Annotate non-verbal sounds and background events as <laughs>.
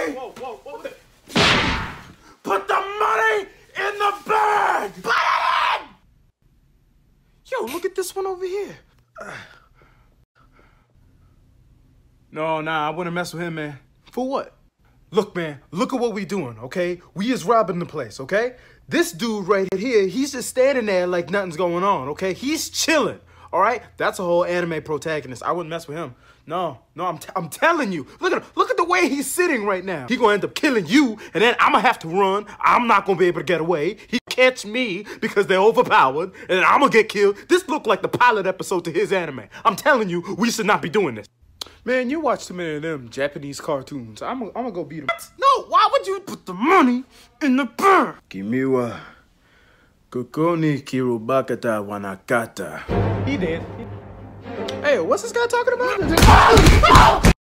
money! Whoa, whoa, whoa. Put the money in the bag! Put it in! Yo, look at this one over here. No, nah, I wouldn't mess with him, man. For what? Look, man, look at what we doing, okay? We is robbing the place, okay? This dude right here, he's just standing there like nothing's going on, okay? He's chilling, all right? That's a whole anime protagonist. I wouldn't mess with him. No, no, I'm, t- I'm telling you. Look at look at the way he's sitting right now. He gonna end up killing you, and then I'm gonna have to run. I'm not gonna be able to get away. He catch me because they're overpowered, and I'm gonna get killed. This looked like the pilot episode to his anime. I'm telling you, we should not be doing this. Man, you watch too many of them Japanese cartoons. I'm gonna, I'm gonna go beat him. No, why would you put the money in the bank? Kimiwa. Kokoni kirubakata wanakata. He did. Hey, what's this guy talking about? <laughs> Oh!